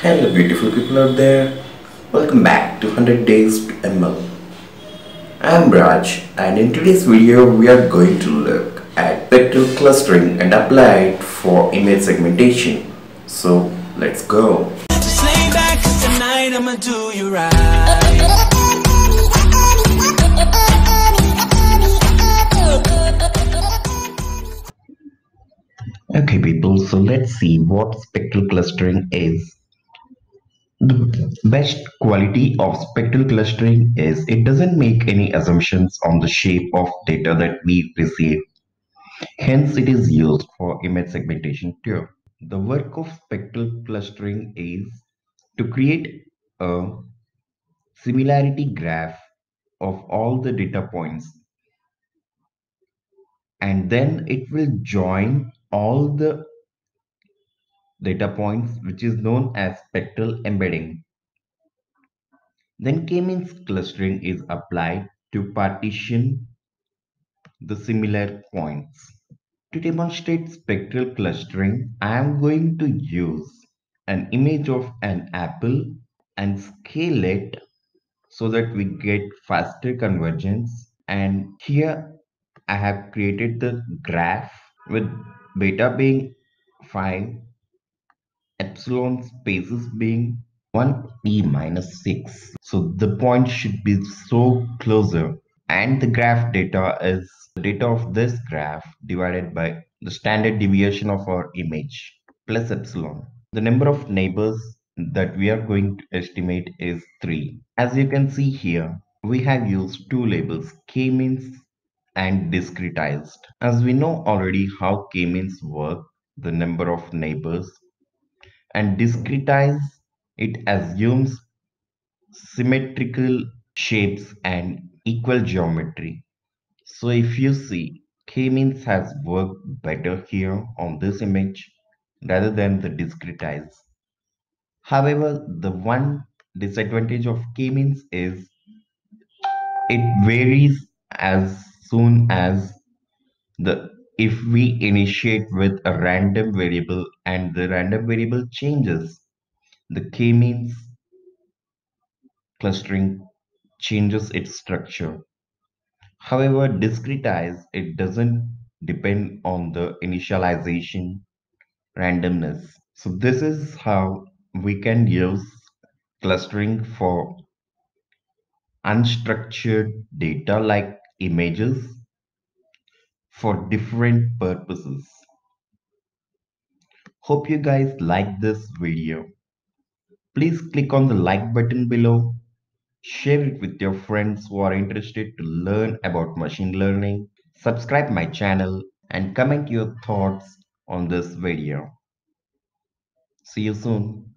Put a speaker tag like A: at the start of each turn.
A: Hello beautiful people out there. Welcome back to 100 Days to ML. I'm Raj and in today's video we are going to look at spectral clustering and apply it for image segmentation. So let's go. Okay people, so let's see what spectral clustering is. The best quality of spectral clustering is it doesn't make any assumptions on the shape of data that we receive. Hence, it is used for image segmentation too. The work of spectral clustering is to create a similarity graph of all the data points and then it will join all the data points which is known as spectral embedding. Then k-means clustering is applied to partition the similar points. To demonstrate spectral clustering, I am going to use an image of an apple and scale it so that we get faster convergence and here I have created the graph with beta being 5 epsilon spaces being 1 e minus 6 so the point should be so closer. And the graph data is the data of this graph divided by the standard deviation of our image plus epsilon. The number of neighbors that we are going to estimate is 3 as you can see here we have used two labels k-means and discretized. As we know already how k-means work, the number of neighbors, and discretize, it assumes symmetrical shapes and equal geometry. So if you see, k-means has worked better here on this image rather than the discretize. However, the one disadvantage of k-means is it varies as soon as the if we initiate with a random variable and the random variable changes the k-means clustering changes its structure. However discretize it doesn't depend on the initialization randomness. So this is how we can use clustering for unstructured data like images for different purposes. Hope you guys like this video. Please click on the like button below. Share it with your friends who are interested to learn about machine learning. Subscribe my channel and comment your thoughts on this video. See you soon.